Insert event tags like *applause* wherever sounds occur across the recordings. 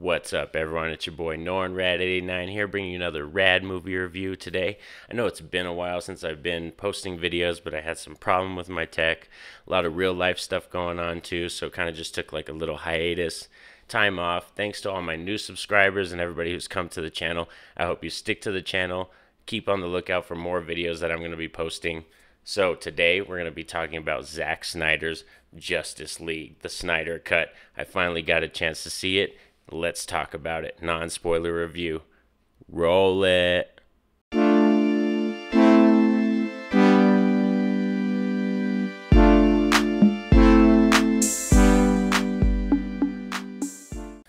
What's up, everyone? It's your boy Norin Radd89 here, bringing you another Radd movie review today. I know it's been a while since I've been posting videos, but I had some problem with my tech, a lot of real life stuff going on too, so kind of just took like a little hiatus, time off. Thanks to all my new subscribers and everybody who's come to the channel. I hope you stick to the channel. Keep on the lookout for more videos that I'm going to be posting. So today we're going to be talking about Zack Snyder's Justice League, the Snyder Cut. I finally got a chance to see it Let's talk about it. Non spoiler review. Roll it.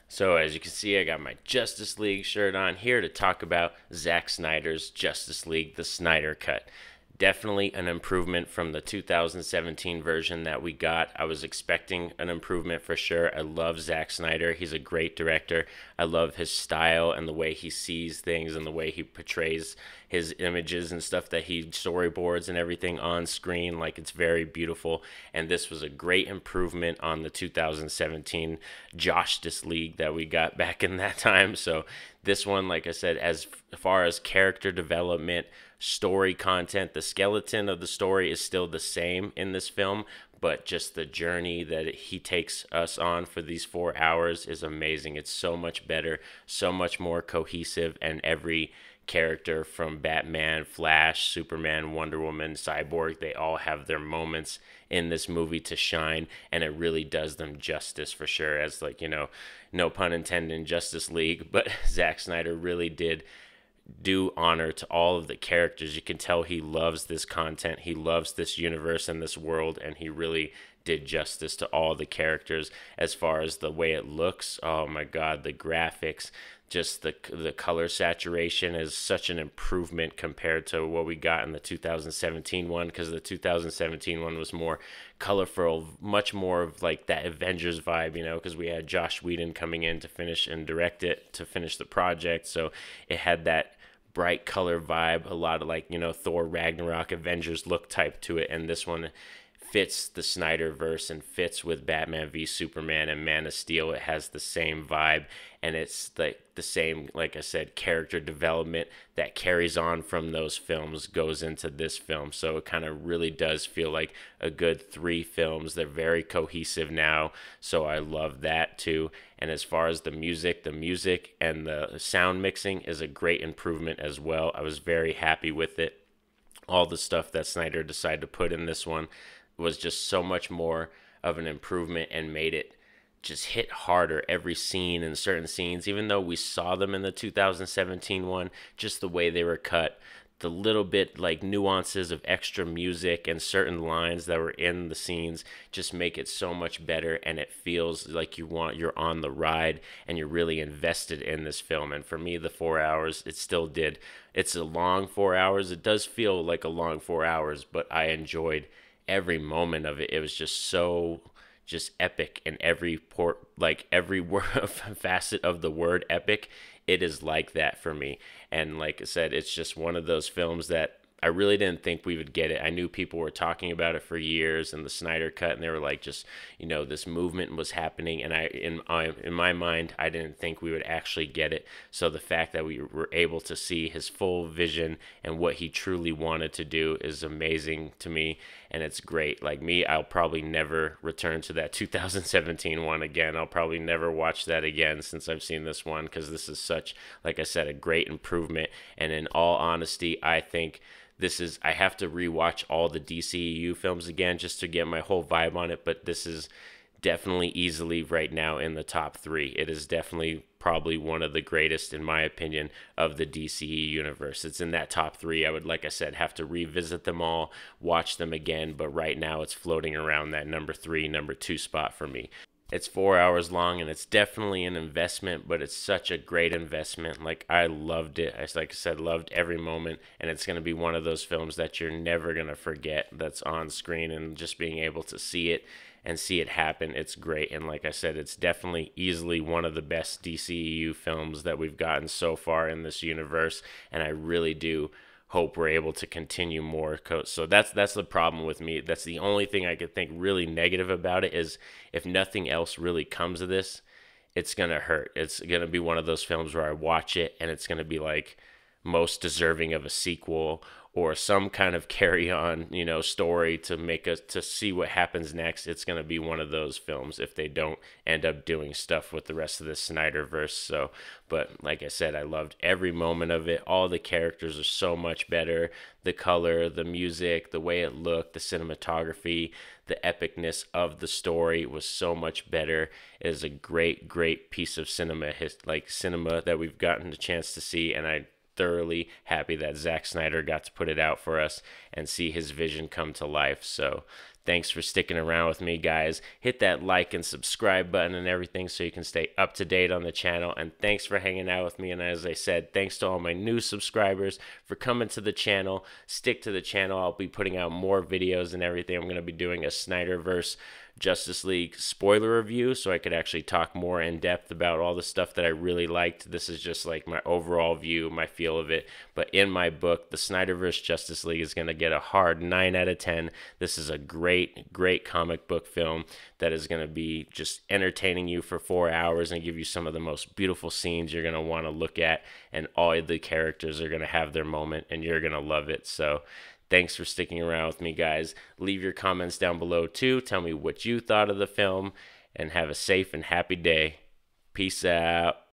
So, as you can see, I got my Justice League shirt on here to talk about Zack Snyder's Justice League, the Snyder Cut definitely an improvement from the 2017 version that we got. I was expecting an improvement for sure. I love Zack Snyder. He's a great director. I love his style and the way he sees things and the way he portrays his images and stuff that he storyboards and everything on screen. Like it's very beautiful. And this was a great improvement on the 2017 Justice League that we got *laughs* back in that time. So this one, like I said, as far as character development, story content. The skeleton of the story is still the same in this film, but just the journey that he takes us on for these four hours is amazing. It's so much better, so much more cohesive, and every character from Batman, Flash, Superman, Wonder Woman, Cyborg, they all have their moments in this movie to shine and it really does them justice for sure as like, you know, no pun intended in Justice League, *laughs* but Zack Snyder really did do honor to all of the characters. You can tell he loves this content, he loves this universe and this world, and he really did justice to all the characters as far as the way it looks. Oh my god, the graphics, just the the color saturation is such an improvement compared to what we got in the 2017 one because the 2017 one was more colorful, much more of like that Avengers vibe, you know, because we had Joss Whedon coming in to finish and direct it to finish the project, so it had that bright color vibe, a lot of like, you know, Thor Ragnarok Avengers look type to it. And this one fits the Snyderverse and fits with Batman v Superman and Man of Steel. It has the same vibe and it's like the same, like I said, character development that carries on from those films goes into this film. So it kind of really does feel like a good three films. They're very cohesive now. So I love that too. And as far as the music, the music and the sound mixing is a great improvement as well. I was very happy with it. All the stuff that Snyder decided to put in this one was just so much more of an improvement and made it just hit harder every scene and certain scenes. Even though we saw them in the 2017 one just the way they were cut the little bit like nuances of extra music and certain lines that were in the scenes just make it so much better and it feels like you want you're on the ride and you're really invested in this film. And for me the 4 hours it still did. It's a long 4 hours. It does feel like a long 4 hours but I enjoyed every moment of it. It was just so just epic in every port like every *laughs* word facet of the word epic it is like that for me and like i said it's just one of those films that I really didn't think we would get it. I knew people were talking about it for years and the Snyder cut and they were like just, you know, this movement was happening and I in I, in my mind I didn't think we would actually get it. So the fact that we were able to see his full vision and what he truly wanted to do is amazing to me and it's great. Like me, I'll probably never return to that *laughs* 2017 one again. I'll probably never watch that again since I've seen this one cuz this is such like I said a great improvement and in all honesty, I think this is I have to rewatch all the DCEU films again just to get my whole vibe on it, but this is definitely easily right now in the top 3. It is definitely probably one of the greatest in my opinion of the DCE universe. It's in that top 3. I would like I said have to revisit them all, watch them again, but right now it's floating around that number 3, number 2 spot for me. It's four hours long and it's definitely an investment, but it's such a great investment. Like I loved it. I like I said, loved every moment, and it's gonna be one of those films that you're never gonna forget. That's on screen and just being able to see it and see it happen. It's great. And like I said, it's definitely easily one of the best DCEU films that we've gotten so far in this universe. And I really do hope we're able to continue more. So that's that's the problem with me. That's the only thing I could think really negative about it is if nothing else really comes of this, it's going to hurt. It's going to be one of those films where I watch it and it's going to be like most deserving of a sequel or some kind of carry on, you know, story to make us to see what happens next. It's going to be one of those films if they don't end up doing stuff with the rest of the Snyderverse. So, but like I said, I loved every moment of it. All the characters are so much better. The color, the music, the way it looked, the cinematography, the epicness of the story was so much better. It is a great, great piece of cinema, like cinema that we've gotten the chance to see, and I thoroughly happy that Zack Snyder got to put it out for us and see his vision come to life. So, thanks for sticking around with me, guys. Hit that like and subscribe button and everything so you can stay up to date on the channel. And thanks for hanging out with me. And as I said, thanks to all my new subscribers for coming to the channel. Stick to the channel. I'll be putting out more videos and everything. I'm going to be doing a Snyderverse Justice League spoiler review so I could actually talk more in depth about all the stuff that I really liked. This is just like my overall view, my feel of it. But in my book, the Snyderverse Justice League is going to get a hard 9 out of 10. This is a great, great comic book film that is going to be just entertaining you for four hours and give you some of the most beautiful scenes you're going to want to look at. And all the characters are going to have their moment and you're going to love it. So, Thanks for sticking around with me, guys. Leave your comments down below, too. Tell me what you thought of the film, and have a safe and happy day. Peace out.